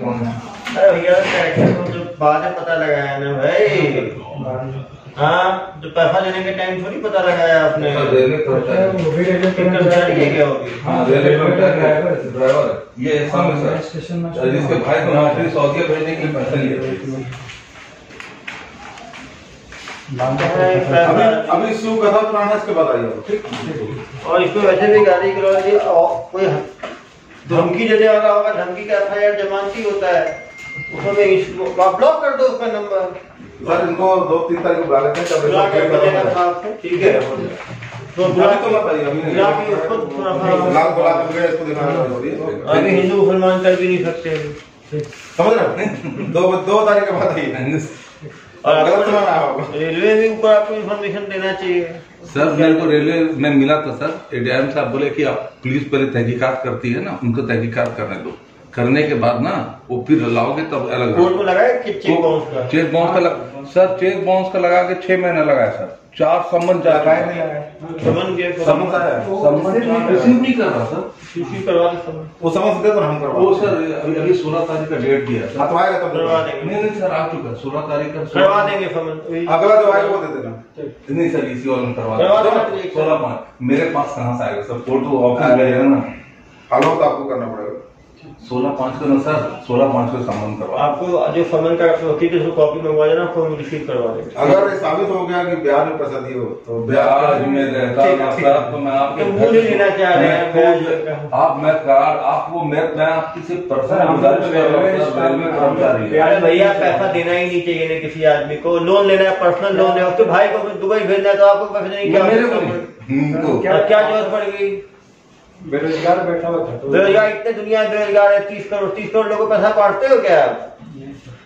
कौन है अरे भैया कैरेक्टर को तो बाद में पता लगाया ना भाई। हाँ तो पैसा लेने के टाइम थोड़ी पता लगाया आपने। रेलवे कर्मचारी एक कर्मचारी है क्या होगी? हाँ रेलवे कर्मचारी ड्राइवर है, ड्राइवर। ये एहसान सर जिसके भाई को नौकरी सऊदीया भेजने के लिए लिए। अभी अभी कथा पुराना इसके बाद आइए ठीक और इसको वैसे भी गाड़ी करा दी कोई धमकी देने वाला होगा धमकी का एफ़ आई आर जमानती होता है। उसमें ब्लॉक कर दो उसका नंबर सर इनको दो तीन तारीख को बुला लेते हैं बुला ठीक है? तो बुला तो मत आइए अभी नहीं। बुला इसको थोड़ा लाल बुला फिर इसको दिखाना अभी हिंदू मुसलमान कर भी नहीं सकते। समझ रहे हो? दो दो तारीख के बाद आइए। रेलवे भी ऊपर आपको इन्फॉर्मेशन देना चाहिए। सर मेरे को रेलवे में मिला था सर एडीएम साहब बोले कि आप पुलिस पहले तहकीकात करती है ना उनको तहकीकात करने दो। करने के बाद ना वो फिर लाओगे तब अलग कोर्ट में लगाए कि चेक बाउंस का? चेक बाउंस का लग, सर चेक बाउंस का लगा के छह महीने लगाया सर। चार सम्मन जा समझ आया। सम्मन रिसीव नहीं कर रहा सर। सीसी करवा दो वो समझ तो हम करवा वो सर अभी अभी सोलह तारीख का डेट दिया है हाँ, तो आएगा तब। करवा करवा देंगे। नहीं नहीं सर आ चुका है। सोलह तारीख का करवा देंगे समन अगला जो आएगा वो दे देना। नहीं सर इसी वाले में करवा तो सोलह पाँच मेरे पास कहाँ से आएगा सर? फ़ोटो ऑफ़िस गए ना। फॉलो तो आपको करना पड़ेगा। सोलह पाँच का ना सर। सोलह पाँच का सामान करवा। आपको जो समन का कॉपी मंगवा देना आपको हम रिसीव करवा देंगे। अगर ये साबित हो गया कि ब्याज में पैसा दिए हो तो ब्याज में रहता। सर तो मैं आपके तो वो नहीं लेना चाह रहे हैं। आप मैं करार आपको मैं मैं आपकी सिर्फ़ पर्सनल गुजारिश कर रहा हूँ रेलवे कर्मचारी भैया पैसा देना ही नहीं चाहिए किसी आदमी को। लोन लेना है पर्सनल लोन है। उसके भाई को दुबई भेजना है तो आपको पैसा नहीं क्या मेरे को नहीं। तो क्या ज़रूरत पड़ गई? बेरोजगार बैठा हुआ था तो बेरोजगार इतने दुनिया में बेरोजगार है तीस करोड़ तीस करोड़ लोगों को पैसा बांटते हो क्या?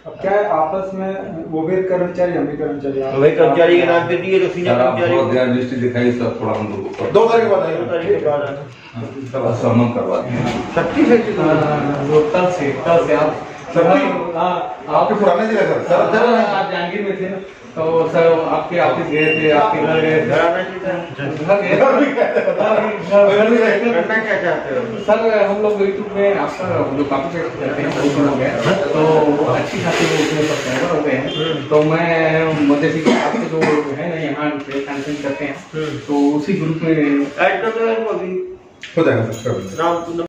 अब क्या है आपस में वो भी कर्मचारी हम भी कर्मचारी। वही कर्मचारी के नाम पे दिए तो सीनियर कर्मचारी ध्यान दृष्टि दिखाई सर थोड़ा हम लोग को दो तारीख के बाद दो तारीख के बाद। आना। थोड़ा सम्मान करवा दिए शक्ति से वो से तब से आप हाँ, आपके पुराने ज़िले सर। सर सर आप जांगीर में थे ना तो सर आपके ऑफ़िस गए थे आपके घर गए था। हो? सर हम लोग यूट्यूब में आपका जो काफ़ी करते हैं हो। तो अच्छी खासी उसमें सब्सक्राइबर हो गए हैं। तो मैं जैसे कि आपके जो है ना यहाँ करते हैं। तो उसी ग्रुप में ऐड कर दो हो जाएगा सर कर देंगे। नाम